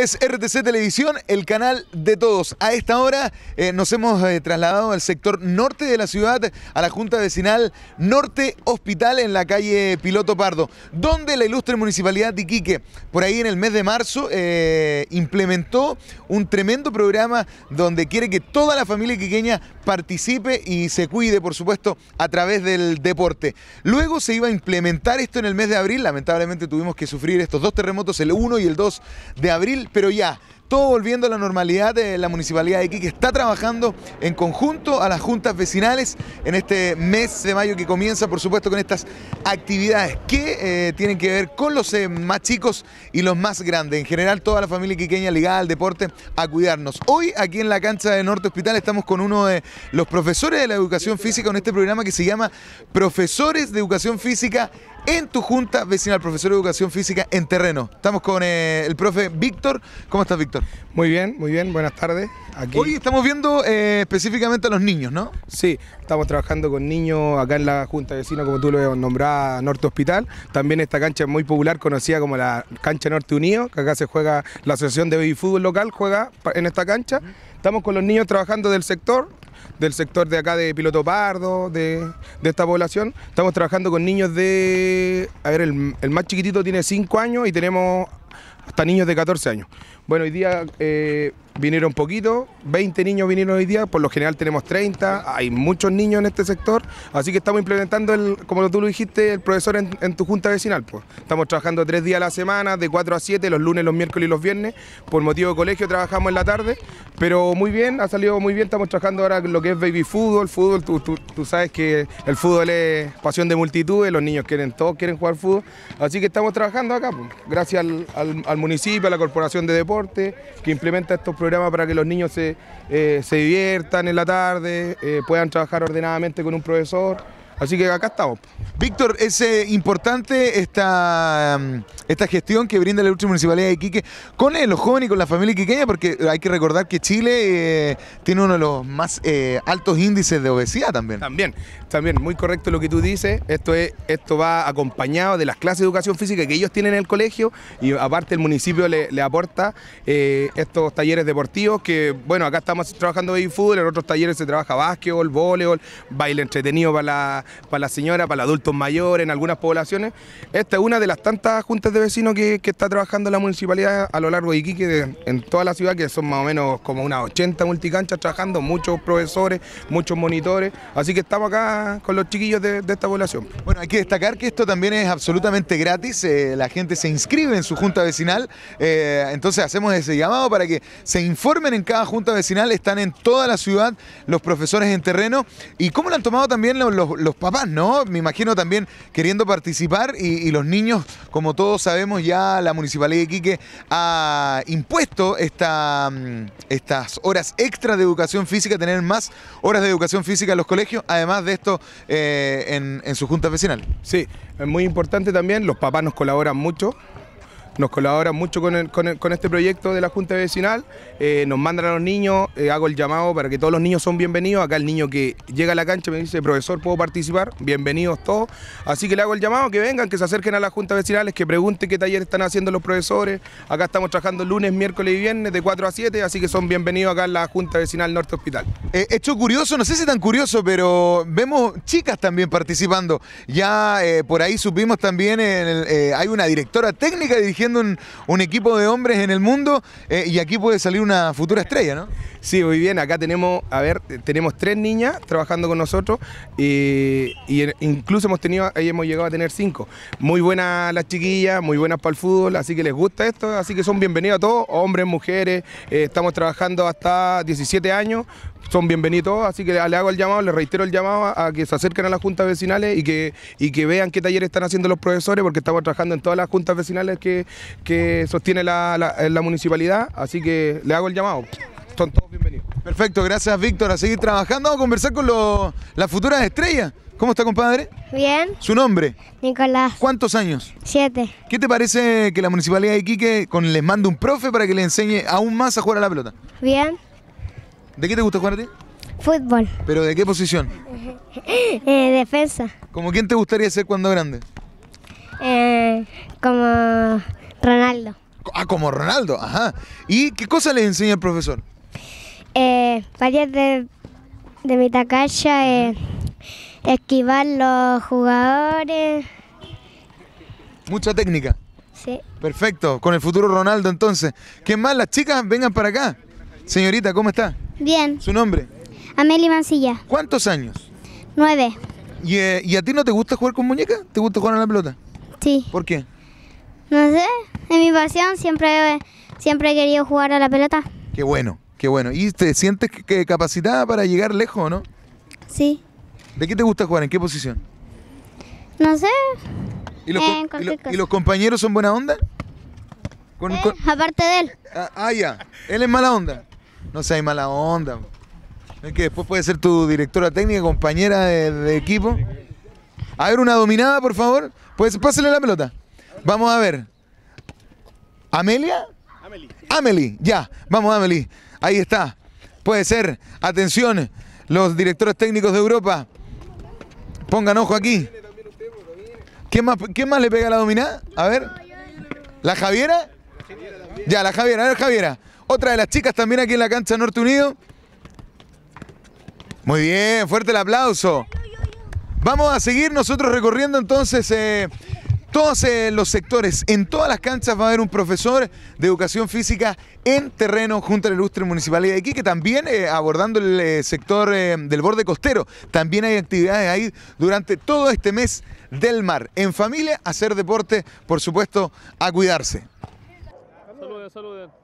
Es RTC Televisión, el canal de todos. A esta hora eh, nos hemos eh, trasladado al sector norte de la ciudad, a la Junta Vecinal Norte Hospital en la calle Piloto Pardo, donde la ilustre municipalidad de Iquique, por ahí en el mes de marzo, eh, implementó un tremendo programa donde quiere que toda la familia iquiqueña participe y se cuide, por supuesto, a través del deporte. Luego se iba a implementar esto en el mes de abril, lamentablemente tuvimos que sufrir estos dos terremotos, el 1 y el 2 de abril, pero ya todo volviendo a la normalidad de la Municipalidad de Iquique está trabajando en conjunto a las juntas vecinales en este mes de mayo que comienza, por supuesto, con estas actividades que eh, tienen que ver con los eh, más chicos y los más grandes. En general, toda la familia iquiqueña ligada al deporte a cuidarnos. Hoy, aquí en la cancha de Norte Hospital, estamos con uno de los profesores de la educación física en este programa que se llama Profesores de Educación Física en tu junta vecinal, profesor de educación física en terreno. Estamos con eh, el profe Víctor. ¿Cómo estás, Víctor? Muy bien, muy bien, buenas tardes. Aquí. Hoy estamos viendo eh, específicamente a los niños, ¿no? Sí, estamos trabajando con niños acá en la Junta Vecina, como tú lo nombrado, Norte Hospital. También esta cancha es muy popular, conocida como la Cancha Norte Unido, que acá se juega, la Asociación de Baby Fútbol Local juega en esta cancha. Estamos con los niños trabajando del sector, del sector de acá de Piloto Pardo, de, esta población. Estamos trabajando con niños de... A ver, el, el más chiquitito tiene 5 años y tenemos hasta niños de 14 años. Bueno, hoy día eh, vinieron poquito, 20 niños vinieron hoy día, por lo general tenemos 30, hay muchos niños en este sector, así que estamos implementando, el, como tú lo dijiste, el profesor en, tu junta vecinal. Pues. Estamos trabajando tres días a la semana, de 4 a 7, los lunes, los miércoles y los viernes, por motivo de colegio trabajamos en la tarde, pero muy bien, ha salido muy bien, estamos trabajando ahora lo que es baby fútbol, fútbol, tú, sabes que el fútbol es pasión de multitudes, los niños quieren, todos quieren jugar fútbol, así que estamos trabajando acá, gracias al, municipio, a la Corporación de Deporte, que implementa estos programas para que los niños se, eh, se diviertan en la tarde, eh, puedan trabajar ordenadamente con un profesor. Así que acá estamos. Víctor, es eh, importante esta, mm, esta gestión que brinda la última municipalidad de Iquique con los jóvenes y con la familia iquiqueña, porque hay que recordar que Chile tiene uno de los más altos índices de obesidad también. También, también, muy correcto lo que tú dices. Esto, es, esto va acompañado de las clases de educación física que ellos tienen en el colegio y aparte el municipio le, aporta estos talleres deportivos que, bueno, acá estamos trabajando baby fútbol, en otros talleres se trabaja básquetbol, voleibol, baile entretenido para la para la señora, para los adultos mayores en algunas poblaciones. Esta es una de las tantas juntas de vecinos que, está trabajando la municipalidad a lo largo de Iquique, en toda la ciudad, que son más o menos como unas 80 multicanchas trabajando, muchos profesores, muchos monitores. Así que estamos acá con los chiquillos de, esta población. Bueno, hay que destacar que esto también es absolutamente gratis, eh, la gente se inscribe en su junta vecinal, eh, entonces hacemos ese llamado para que se informen en cada junta vecinal, están en toda la ciudad los profesores en terreno y cómo lo han tomado también los papás, ¿no? Me imagino también queriendo participar y, los niños, como todos sabemos, ya la Municipalidad de Iquique ha impuesto esta, mm, estas horas extra de educación física, tener más horas de educación física en los colegios, además de esto eh, en, en su junta vecinal. Sí, es muy importante también, los papás nos colaboran mucho nos colaboran mucho con, este proyecto de la Junta Vecinal, eh, nos mandan a los niños, eh, hago el llamado para que todos los niños son bienvenidos, acá el niño que llega a la cancha me dice, profesor, ¿puedo participar? Bienvenidos todos, así que le hago el llamado, que vengan, que se acerquen a las juntas vecinales, que pregunten qué taller están haciendo los profesores, acá estamos trabajando lunes, miércoles y viernes de 4 a 7, así que son bienvenidos acá en la Junta Vecinal Norte Hospital. Eh, hecho curioso, no sé si tan curioso, pero vemos chicas también participando, ya por ahí supimos también, hay una directora técnica dirigiendo un, equipo de hombres en el mundo eh, y aquí puede salir una futura estrella, ¿no? Sí, muy bien. Acá tenemos, a ver, tenemos tres niñas trabajando con nosotros y incluso hemos tenido, ahí hemos llegado a tener cinco. Muy buenas las chiquillas, muy buenas para el fútbol, así que les gusta esto, así que son bienvenidos a todos, hombres, mujeres. Eh, estamos trabajando hasta 17 años son bienvenidos, así que le hago el llamado, le reitero el llamado a, que se acerquen a las juntas vecinales y que, y que vean qué talleres están haciendo los profesores, porque estamos trabajando en todas las juntas vecinales que, que sostiene la, la, municipalidad, así que le hago el llamado. Son todos bienvenidos. Perfecto, gracias Víctor, a seguir trabajando, vamos a conversar con las futuras estrellas. ¿Cómo está, compadre? Bien. ¿Su nombre? Nicolás. ¿Cuántos años? Siete. ¿Qué te parece que la Municipalidad de Iquique con, les mande un profe para que le enseñe aún más a jugar a la pelota? Bien. ¿De qué te gusta jugar a ti? Fútbol. ¿Pero de qué posición? Eh, defensa. ¿Como quién te gustaría ser cuando grande? Eh, como Ronaldo. Ah, como Ronaldo, ajá. ¿Y qué cosa les enseña el profesor? Eh, varias de, de mi tacacha, eh, esquivar los jugadores. Mucha técnica. Sí. Perfecto, con el futuro Ronaldo entonces. ¿Qué más? Las chicas, vengan para acá. Señorita, ¿cómo está? Bien. ¿Su nombre? Ameli Mancilla, ¿Cuántos años? nueve. ¿Y, eh, y a ti no te gusta jugar con muñecas? ¿Te gusta jugar a la pelota? Sí. ¿Por qué? No sé, es mi pasión, siempre, siempre he querido jugar a la pelota. Qué bueno, qué bueno. ¿Y te sientes que- que capacitada para llegar lejos no? Sí. ¿De qué te gusta jugar? ¿En qué posición? No sé, ¿Y los, Eh, com- y lo- los compañeros son buena onda? Con- eh, con- aparte de él. ah, ah, ya. Él es mala onda. No seas mala onda. Es que después puede ser tu directora técnica, compañera de, equipo. A ver, una dominada, por favor. Pues pásale la pelota. Vamos a ver. ¿Amelia? Amelie. ya. Vamos, Amelie. Ahí está. Puede ser. Atención, los directores técnicos de Europa. Pongan ojo aquí. ¿Qué más, ¿Qué más le pega la dominada? A ver. ¿La Javiera? Ya, la Javiera. A ver, Javiera. Otra de las chicas también aquí en la cancha Norte Unido. Muy bien, fuerte el aplauso. Vamos a seguir nosotros recorriendo entonces eh, todos eh, los sectores. En todas las canchas va a haber un profesor de educación física en terreno junto a la ilustre Municipalidad de Iquique, también eh, abordando el sector del borde costero. También hay actividades ahí durante todo este mes del mar. En familia, hacer deporte, por supuesto, a cuidarse. Saluden, saluden.